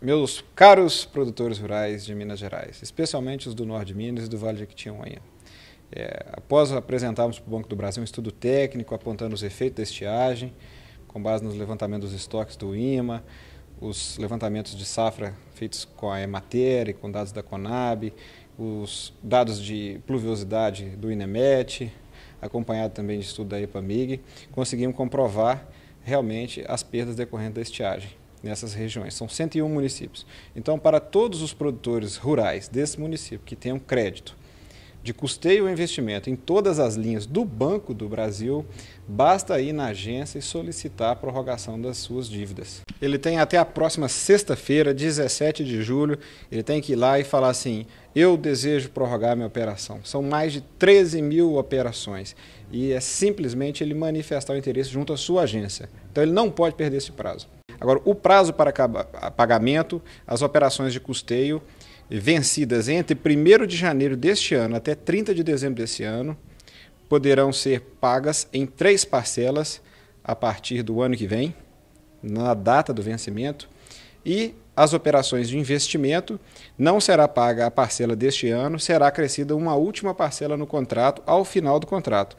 Meus caros produtores rurais de Minas Gerais, especialmente os do Norte de Minas e do Vale de Jequitinhonha, é, após apresentarmos para o Banco do Brasil um estudo técnico apontando os efeitos da estiagem, com base nos levantamentos dos estoques do IMA, os levantamentos de safra feitos com a Emater e com dados da Conab, os dados de pluviosidade do INEMET, acompanhado também de estudo da EPAMIG, conseguimos comprovar realmente as perdas decorrentes da estiagem nessas regiões. São 101 municípios. Então, para todos os produtores rurais desse município que tenham crédito de custeio ou investimento em todas as linhas do Banco do Brasil, basta ir na agência e solicitar a prorrogação das suas dívidas. Ele tem até a próxima sexta-feira, 17 de julho, ele tem que ir lá e falar assim, eu desejo prorrogar minha operação. São mais de 13 mil operações e é simplesmente ele manifestar o interesse junto à sua agência. Então ele não pode perder esse prazo. Agora, o prazo para pagamento, as operações de custeio vencidas entre 1 de janeiro deste ano até 30 de dezembro deste ano poderão ser pagas em três parcelas a partir do ano que vem, na data do vencimento, e as operações de investimento não será paga a parcela deste ano, será acrescida uma última parcela no contrato ao final do contrato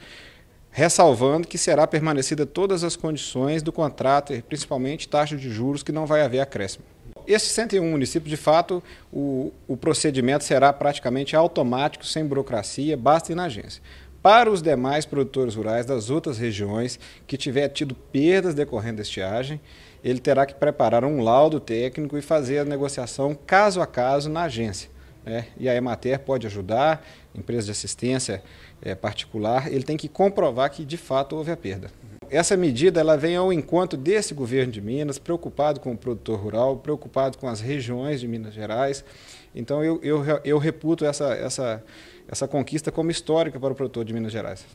ressalvando que será permanecida todas as condições do contrato, principalmente taxa de juros, que não vai haver acréscimo. Esses 101 municípios, de fato, o, o procedimento será praticamente automático, sem burocracia, basta ir na agência. Para os demais produtores rurais das outras regiões que tiver tido perdas decorrendo da estiagem, ele terá que preparar um laudo técnico e fazer a negociação caso a caso na agência. Né? E a Emater pode ajudar, empresa de assistência é, particular, ele tem que comprovar que de fato houve a perda. Essa medida ela vem ao encontro desse governo de Minas, preocupado com o produtor rural, preocupado com as regiões de Minas Gerais. Então eu, eu, eu reputo essa, essa, essa conquista como histórica para o produtor de Minas Gerais.